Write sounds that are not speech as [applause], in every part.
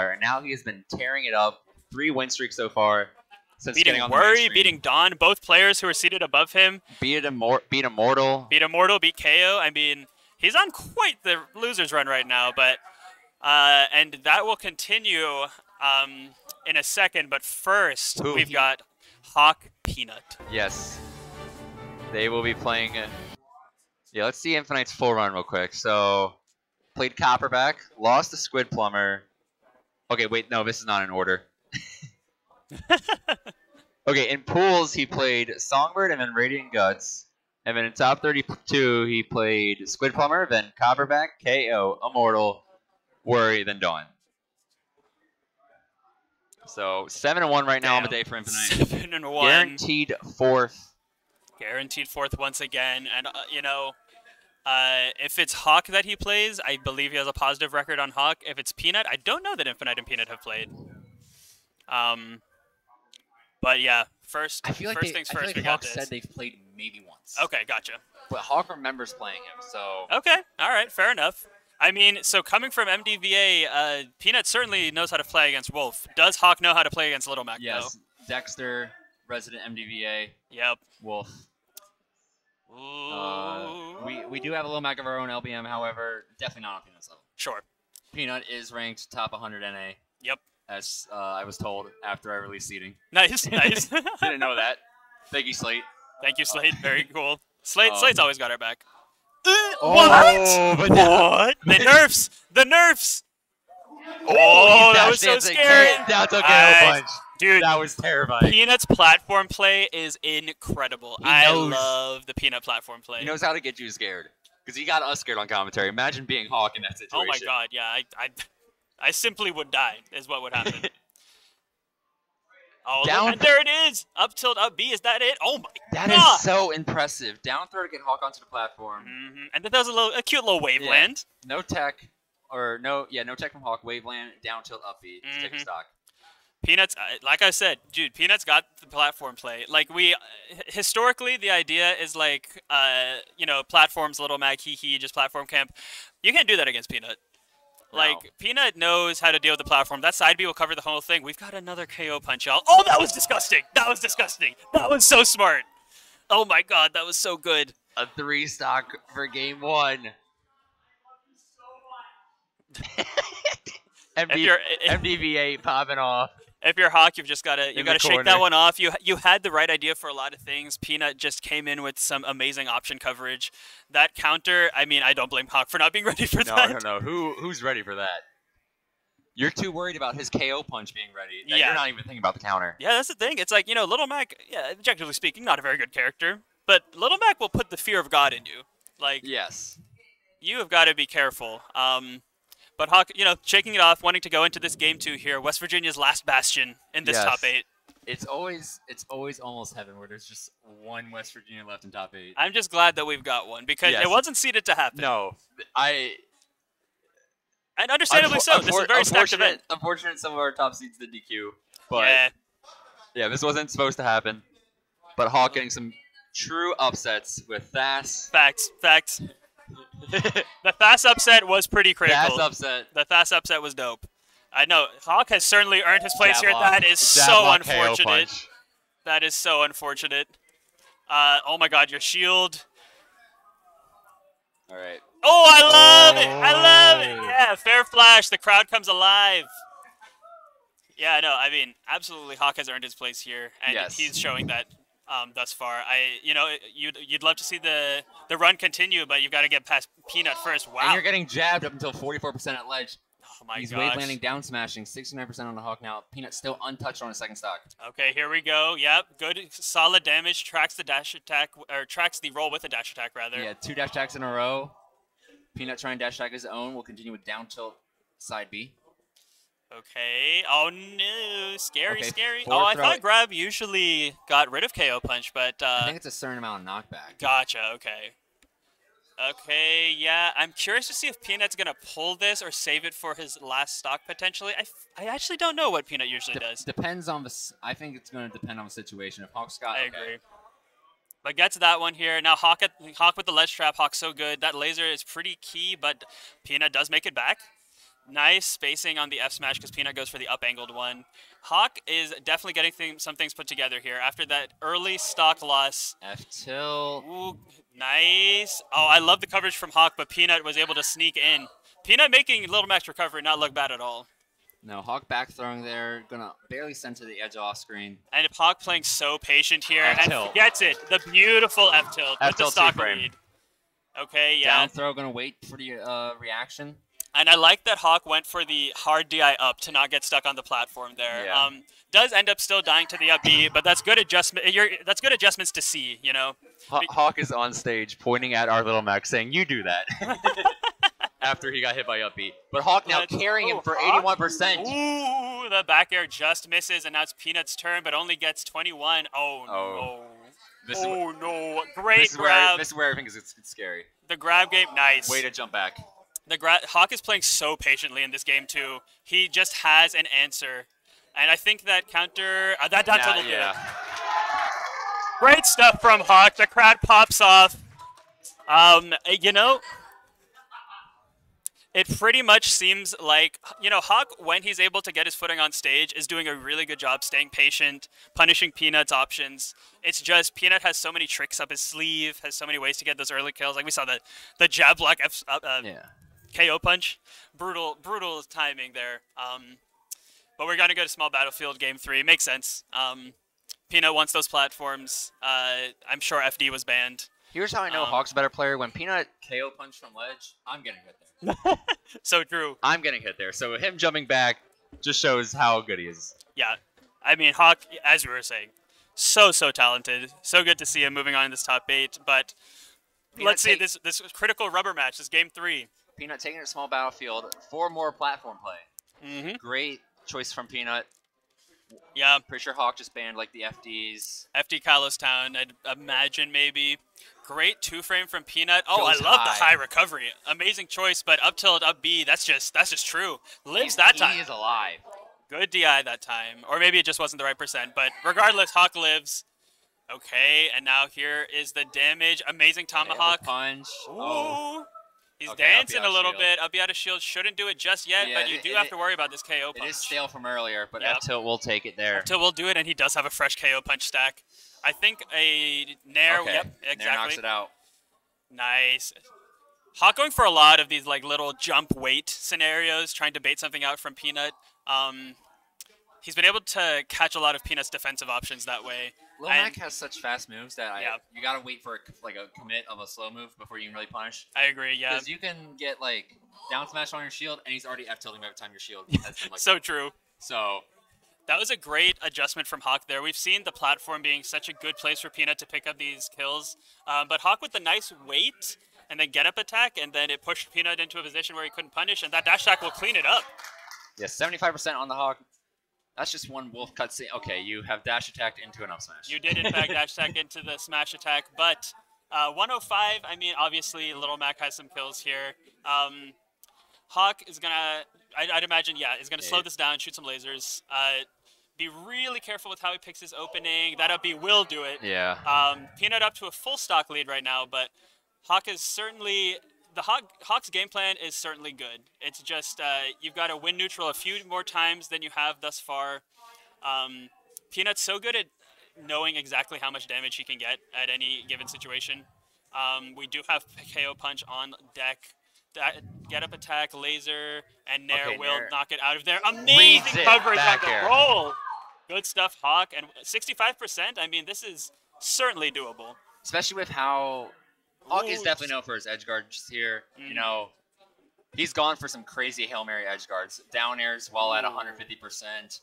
and now he has been tearing it up. Three win streaks so far. Since beating getting on Worry, beating Dawn, both players who are seated above him. beat Immor- beat Immortal. Beat Immortal, beat KO. I mean, he's on quite the losers run right now, but uh, and that will continue um, in a second. But first, Who? we've got Hawk Peanut. Yes. They will be playing. uh, Yeah, let's see Infinite's full run real quick. So, played Copperback, lost to Squid Plumber. Okay, wait, no, this is not in order. [laughs] okay, in pools, he played Songbird and then Radiant Guts. And then in top 32, he played Squid Plumber, then Copperback, KO, Immortal, Worry, then Dawn. So, 7 and 1 right now on the day for Infinite. [laughs] Seven and one. Guaranteed fourth. Guaranteed fourth once again. And, uh, you know, uh, if it's Hawk that he plays, I believe he has a positive record on Hawk. If it's Peanut, I don't know that Infinite and Peanut have played. Um, but yeah, first, I feel like first they, things I feel first. like we got Hawk this. said they've played maybe once. Okay, gotcha. But Hawk remembers playing him, so Okay, all right, fair enough. I mean, so coming from MDVA, uh, Peanut certainly knows how to play against Wolf. Does Hawk know how to play against Little Mac? yes, Dexter, resident MDVA, Yep. Wolf. Ooh. Uh, we we do have a little Mac of our own LBM, however, definitely not on Peanut's level. sure. Peanut is ranked top 100 NA, Yep. as uh, I was told after I released seeding. Nice, nice. [laughs] Didn't know that. Thank you, Slate. Thank you, Slade. Very cool. Slate, Um, Slade's always got our back. Uh, Oh, what? but now- What? The nerfs! The nerfs! [laughs] Oh, that was so Dancing scary. K- That's okay, Nice. Dude, That was terrifying. Peanut's platform play is incredible. He I knows- love the Peanut platform play. He knows how to get you scared. Because he got us scared on commentary. Imagine being Hawk in that situation. Oh my god, yeah, I, I, I simply would die, is what would happen. [laughs] oh, Down- and there it is! Up tilt, up B, is that it? Oh my That is god! That is so impressive. Down throw to get Hawk onto the platform. hmm And then was a little, a cute little wave Yeah. land. No tech, or no, yeah, no tech from Hawk. Waveland, down tilt, up B. Just Take a Mhm. stock. Peanuts, uh, like I said, dude, Peanuts got the platform play. Like we, uh, historically, the idea is like, uh, you know, platforms, Little Mac, hee hee, just platform camp. You can't do that against Peanut. Like No. Peanut knows how to deal with the platform. That side B will cover the whole thing. We've got another KO punch, y'all. Oh, that was disgusting. That was disgusting. That was so smart. Oh my god, that was so good. A three stock for game one. [laughs] [laughs] If MD, you're if, MDVA popping off. If you're Hawk, you've just gotta you gotta shake that one off. You you had the right idea for a lot of things. Peanut just came in with some amazing option coverage. That counter, I mean, I don't blame Hawk for not being [laughs] ready for that. No, that. no, no. Who who's ready for that? You're too worried about his KO punch being ready. Yeah. You're not even thinking about the counter. Yeah, that's the thing. It's like you know, Little Mac. Yeah, objectively speaking, not a very good character, but Little Mac will put the fear of God in you. Like Yes. you have got to be careful. Um, but Hawk, you know, shaking it off, wanting to go into this game two here. West Virginia's last bastion in this Yes. top eight. It's always it's always almost heaven where there's just one West Virginia left in top eight. I'm just glad that we've got one because Yes. it wasn't seeded to happen. No, I. and understandably so. This is a very stacked unfortunate, event. unfortunate. Some of our top seeds did DQ, but yeah, yeah, this wasn't supposed to happen. But Hawk getting some true upsets with Thas. facts, facts. The Thas upset was pretty critical. Thas upset. the Thas upset was dope. I know Hawk has certainly earned his place here. Jab That is so unfortunate. That is so unfortunate. Uh, oh my God, your shield. All right. Oh, I love it! I love it! Oh. Yeah, fair flash. The crowd comes alive. Yeah, no, I mean, absolutely, Hawk has earned his place here, and Yes. he's showing that um, thus far. I, you know, you'd you'd love to see the the run continue, but you've got to get past Peanut first. Wow. And you're getting jabbed up until 44% at ledge. Oh my god. He's gosh. wave landing down smashing, 69% on the Hawk now. Peanut still untouched on his second stock. Okay, here we go. Yep, good, solid damage. Tracks the dash attack, or tracks the roll with a dash attack rather. Yeah, two dash attacks in a row. Peanut trying dash attack his own. We'll continue with down tilt side B. Okay. Oh no, scary, Okay, scary. Oh, I thought Grab usually got rid of KO punch, but I uh, think it's a certain amount of knockback. gotcha. Okay. Okay, yeah. I'm curious to see if Peanut's gonna pull this or save it for his last stock potentially. I, f- I actually don't know what Peanut usually De- does. depends on the. s- I think it's going to depend on the situation. If Hawk's got, I okay. agree. But gets that one here. Now Hawk at Hawk with the ledge trap. Hawk so good. That laser is pretty key, but Peanut does make it back. Nice spacing on the F smash because Peanut goes for the up angled one. Hawk is definitely getting thing, some things put together here after that early stock loss. F tilt. Ooh, nice. Oh, I love the coverage from Hawk, but Peanut was able to sneak in. Peanut making Little Mac's recovery not look bad at all. No, Hawk back throwing there. Gonna barely send to the edge off screen. And Hawk playing so patient here and F-tilt. gets it. The beautiful F tilt with the stock lead. Okay, yeah. Down throw. Gonna wait for the uh, reaction. And I like that Hawk went for the hard DI up to not get stuck on the platform there. Yeah. Um, does end up still dying to the up B, but that's good adjustment. You're, that's good adjustments to see, you know. Haw- Hawk is on stage pointing at our little Max saying, "You do that." [laughs] After he got hit by up B, but Hawk now Let's- carrying him oh, for Hawk? eighty-one percent. Ooh, the back air just misses, and now it's Peanut's turn, but only gets 21. Oh, Oh. no. This is, oh no! Great this is where grab. this is where I think it's, it's scary. the grab game, nice. Way to jump back. The Hawk is playing so patiently in this game too. He just has an answer, and I think that counter uh, that that's Nah, will do it. yeah. Great stuff from Hawk. The crowd pops off. Um, you know, it pretty much seems like you know Hawk when he's able to get his footing on stage is doing a really good job staying patient, punishing Peanut's options. It's just Peanut has so many tricks up his sleeve, has so many ways to get those early kills. Like we saw the the jab block F, uh, uh, Yeah. KO punch. Brutal, brutal timing there. Um, but we're gonna go to small battlefield game three. Makes sense. Um, Peanut wants those platforms. Uh, I'm sure FD was banned. Here's how I know Um, Hawk's a better player. When Peanut, KO punch from ledge. I'm getting hit there. [laughs] [laughs] So Drew, I'm getting hit there. So him jumping back just shows how good he is. yeah, I mean Hawk, as we were saying, so so talented. So good to see him moving on in this top eight. But Peanut let's see this this critical rubber match. This game three. Peanut taking it to small battlefield. Four more platform play. Mm-hmm. Great choice from Peanut. Yeah, Pretty sure Hawk just banned like the FDs. FD Kalos Town, I'd imagine maybe. Great two frame from Peanut. Oh, Goes I love the high. high recovery. Amazing choice, but up tilt, up B, that's just that's just true. Lives He's- that he is alive. Good DI that time. Or maybe it just wasn't the right percent. But regardless, Hawk lives. Okay, and now here is the damage. Amazing tomahawk. Punch. Ooh. Oh, He's Okay, dancing a little shield. bit. Up out of shield shouldn't do it just yet, Yeah, but you it- do it- have to worry about this KO it punch. is stale from earlier, but Yep. F tilt will take it there. Until we'll do it, and he does have a fresh KO punch stack. I think a Nair. okay. Yep, Nair exactly. knocks it out. Nice. Hawk going for a lot of these like little jump weight scenarios, trying to bait something out from Peanut. Um, he's been able to catch a lot of Peanut's defensive options that way. Lil Mac has such fast moves that I, Yeah. you gotta wait for a, like a commit of a slow move before you can really punish. I agree. Yeah. Because you can get like down smash on your shield, and he's already F tilting every time your shield [laughs] has been like. so true. so That was a great adjustment from Hawk there. We've seen the platform being such a good place for Peanut to pick up these kills, um, but Hawk with the nice weight and then get up attack, and then it pushed Peanut into a position where he couldn't punish, and that dash attack will clean it up. Yeah, 75% on the Hawk. That's just one wolf cutscene. Okay, you have dash attacked into an up smash. You did, in fact, dash attack into the smash attack, but uh, 105, I mean, obviously, Little Mac has some kills here. Um, Hawk is going to, I'd imagine, yeah, is going to slow this down, shoot some lasers. Uh, be really careful with how he picks his opening. That up B will do it. Yeah. Um, Peanut up to a full stock lead right now, but Hawk is certainly the Hawk, Hawk's game plan is certainly good. It's just uh, you've got to win neutral a few more times than you have thus far. Um, Peanut's so good at knowing exactly how much damage he can get at any given situation. Um, we do have KO punch on deck. Da- get up attack, laser, and Nair Okay, will Nair knock it out of there. Amazing coverage on the air. roll. Good stuff, Hawk. And 65%, I mean, this is certainly doable. Especially with how Hawk is definitely known for his edge guards here. Mm. You know, he's gone for some crazy Hail Mary edge guards. Down airs while at 150%.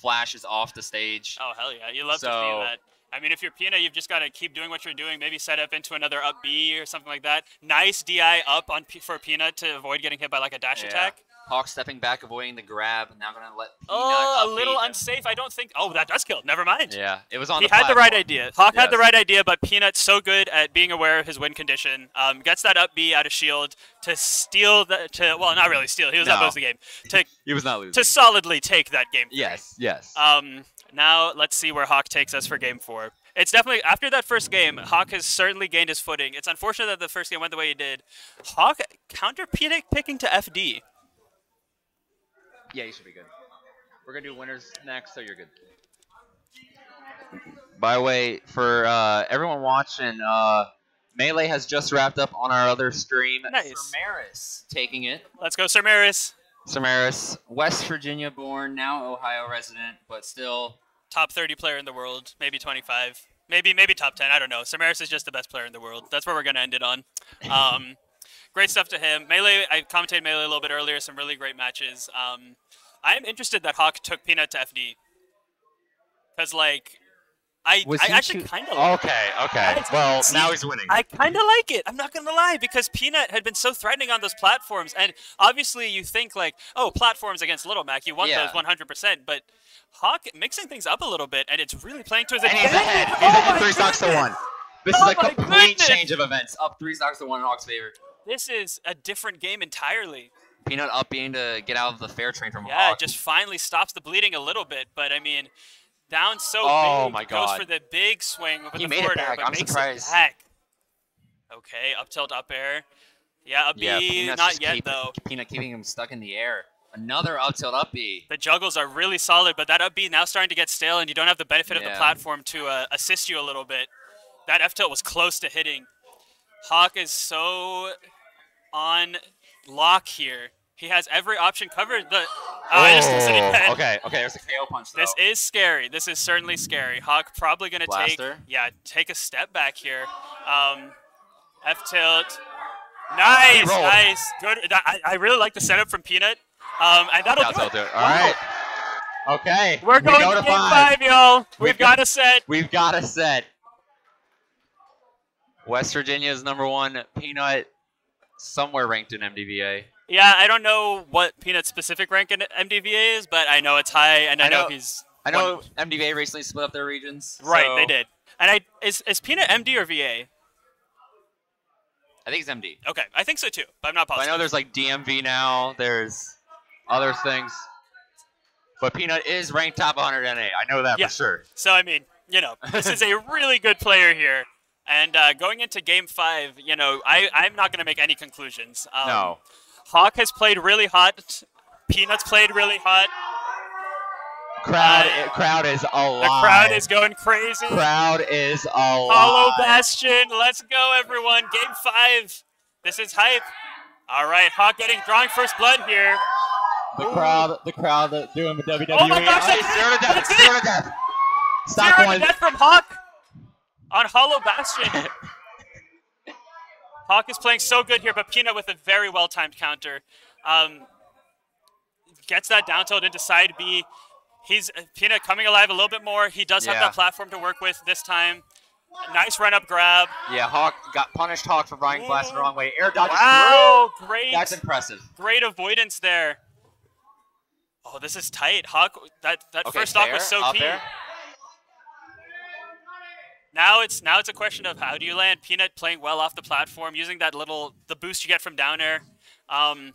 Flashes off the stage. Oh, hell yeah. You love to So- see that. I mean, if you're Pina, you've just got to keep doing what you're doing. Maybe set up into another up B or something like that. Nice DI up on P- for Pina to avoid getting hit by like a dash Yeah. attack. Hawk stepping back, avoiding the grab. Now gonna let Peanut Oh, a little unsafe. I don't think. Oh, that does kill. Never mind. Yeah, it was on he the had the right idea. Hawk had the right idea, but Peanut's so good at being aware of his win condition. Um, gets that up B out of shield to steal the to well, not really steal. He was No. most of the game [laughs] to He was not losing. to solidly take that game. three. yes, yes. Um, now let's see where Hawk takes us for game four. It's definitely after that first game, Hawk has certainly gained his footing. It's unfortunate that the first game went the way he did. Hawk counter picking to FD. Yeah, you should be good. We're gonna do winners next, so you're good. By the way, for uh, everyone watching, uh, Melee has just wrapped up on our other stream. Nice. Samaris taking it. Let's go, Sir Maris. Samaris. West Virginia born, now Ohio resident, but still Top 30 player in the world, maybe 25. Maybe maybe top 10, I don't know. Samaris is just the best player in the world. That's where we're going to end it on. Um, [laughs] great stuff to him. Melee, I commentated Melee a little bit earlier, some really great matches. Um, I am interested that Hawk took Peanut to FD. Because, like, I, Was I actually too- kind of like Okay, okay. I- Well, see, now he's winning. I kind of like it. I'm not gonna lie because Peanut had been so threatening on those platforms, and obviously you think like, oh, platforms against Little Mac, you want Yeah. those 100%. But Hawk mixing things up a little bit, and it's really playing to his and he's advantage. ahead. Oh he's Oh ahead my three stocks to one. This Oh is a complete goodness! change of events. up three stocks to one in Hawk's favor. This is a different game entirely. Peanut up being to get out of the fair train from Yeah, Hawk. it just finally stops the bleeding a little bit, but I mean, down so Oh big, my goes for the big swing with He the made it back. but I'm makes surprised. Okay, up tilt, up air. Yeah, up yeah, B, Peanut's not yet keep- though. Peanut keeping him stuck in the air. Another up tilt up B. The juggles are really solid, but that up B now starting to get stale, and you don't have the benefit of the platform to uh, assist you a little bit. That F tilt was close to hitting. Hawk is so on lock here. He has every option covered. The oh, I just missed okay, okay. There's a KO punch though. This is scary. This is certainly scary. Hawk probably gonna take yeah take a step back here. Um, F tilt. Nice, rolled. nice, good. I, I really like the setup from Peanut. Um, and that'll That's do it. do it. All right. Okay. We're we going go to to game five. five, y'all. We've, We've got got- a set. We've got a set. West Virginia's number one. Peanut, somewhere ranked in MDVA. Yeah, I don't know what Peanut's specific rank in MDVA is, but I know it's high, and I, I know, know- he's I know one- MDVA recently split up their regions. right. so They did. And I is is Peanut MD or VA? I think it's MD. Okay, I think so too, but I'm not positive. I know there's like DMV now. There's other things. But Peanut is ranked top 100 NA. I know that Yeah. for sure. So I mean, you know, this is a really good player here. And uh, going into Game Five, you know, I I'm not going to make any conclusions. Um, no. Hawk has played really hot. Peanuts played really hot. Crowd, uh, crowd is alive. The crowd is going crazy. Crowd is alive. Hollow Bastion, let's go, everyone. Game five. This is hype. All right, Hawk getting drawing first blood here. The crowd, the crowd doing the WWE. Oh my gosh, that's zero to death, zero to death. Stop Zero one. to death from Hawk on Hollow Bastion. [laughs] Hawk is playing so good here, but Peanut with a very well timed counter. Um, gets that down tilt into side B. He's Peanut coming alive a little bit more. He does have that platform to work with this time. Nice run up grab. Yeah, Hawk got punished. Hawk for Brian Glass the wrong way. Air dodge. Wow, great. That's impressive. great avoidance there. Oh, this is tight. Hawk, that, that Okay, first stock was so key. air. Now it's now it's a question of how do you land Peanut playing well off the platform, using that little the boost you get from down air. Um,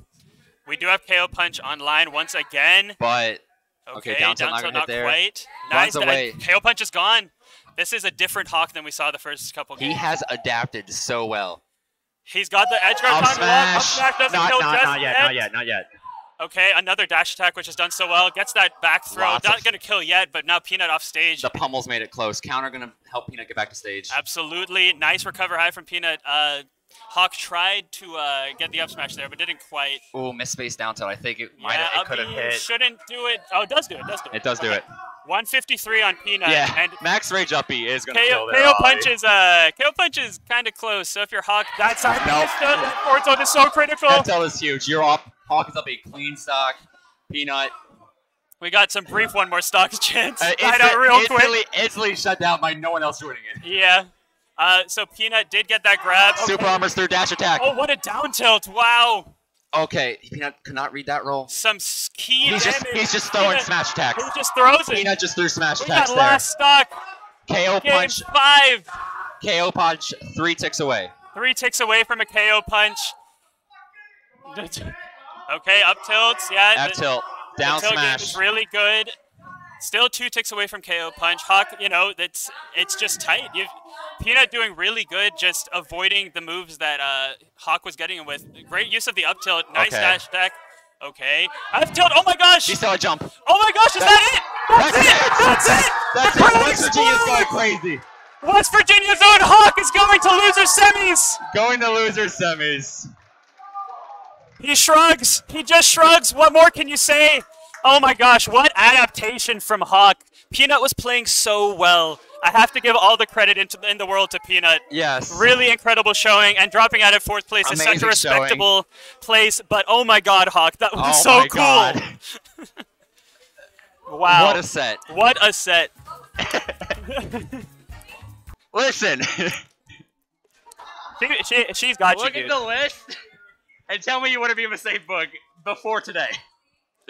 we do have KO punch online once again. But Okay, Okay, down down not gonna not there. quite. Runs Nice. that- away. KO punch is gone. This is a different Hawk than we saw the first couple he has adapted so well. He's got the edge guard Up on lock. Up smash. smash doesn't Not, kill not, just not yet, not yet, not yet. Okay, another dash attack which has done so well. Gets that back throw. Lots Not gonna kill yet, but now Peanut off stage. The pummels made it close. Counter gonna help Peanut get back to stage. Absolutely. Nice recover high from Peanut. Uh, Hawk tried to uh, get the up smash there, but didn't quite. Ooh, miss space down tilt. I think it might yeah, have, it could have hit. shouldn't do it. Oh, it does do it. Does do it. It does do it. 153 on Peanut. Yeah, And max rage up B is gonna KO, kill. KO punch is uh KO punch is kind of close. So if you're Hawk, that side Nope. that is so critical. That tilt is huge. You're up. Hawk is up a clean stock. Peanut. We got some brief one more stocks [laughs] chance. Uh, Find instant- out real quick. instantly, instantly shut down by no one else doing it. Yeah. Uh, so Peanut did get that grab. Super Okay. armors through dash attack. Oh, what a down tilt! Wow. Okay, Peanut could not read that roll. Some s- key He's just he's just throwing Peanut- smash attacks. He just throws it. Peanut just threw smash we attacks got there. last stock. KO Game punch. five. KO punch. Three ticks away. Three ticks away from a KO punch. [laughs] okay, up tilts. Yeah. The- tilt. Down tilt game smash. is really good. Still two ticks away from KO punch. Hawk, you know, that's it's just tight. you Peanut doing really good, just avoiding the moves that uh, Hawk was getting him with. Great use of the up tilt. Nice Okay. dash attack. Okay. F tilt. Oh my gosh. He saw a jump. Oh my gosh, is that it? That's, That's it. it! That's it. That's it. West Virginia's going crazy. West Virginia's own Hawk is going to loser semis. Going to loser semis. He shrugs. He just shrugs. What more can you say? Oh my gosh, what adaptation from Hawk. Peanut was playing so well. I have to give all the credit into, in the world to Peanut. Yes. Really incredible showing, and dropping out of fourth place is such a Amazing showing. respectable place. But oh my god, Hawk, that was Oh so my cool. God. [laughs] Wow. What a set. What a set. [laughs] Listen. [laughs] She, she, she's got Look you, at dude. the list and tell me you want to be in the safe book before today. [laughs]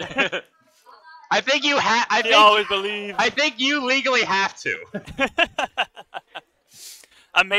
I think you have. I think. always believed. I think you legally have to. [laughs] Amazing.